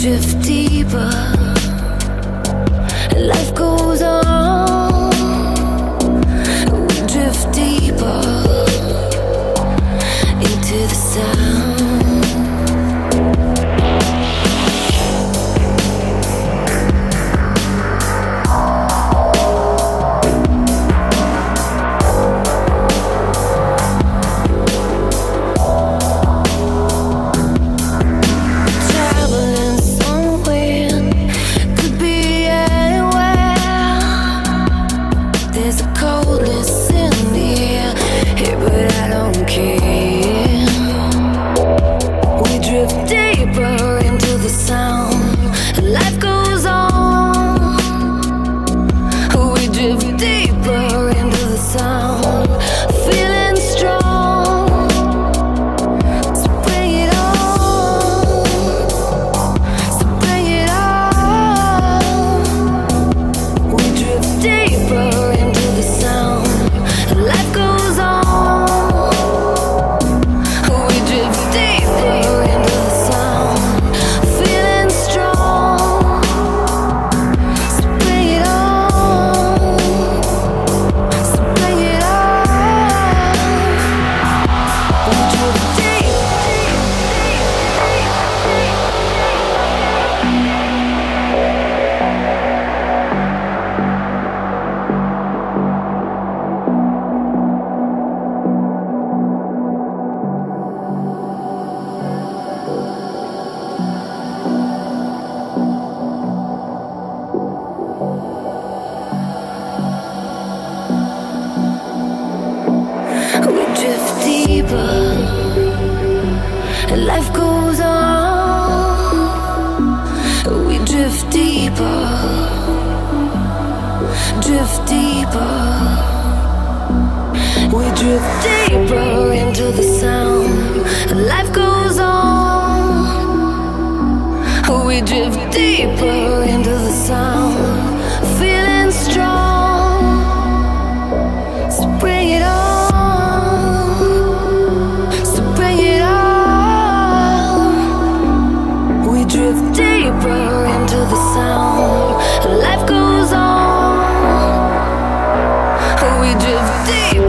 drift deeper. drift deeper. We drift deeper into the sound. Life goes on. We drift deeper into the sound. Deep.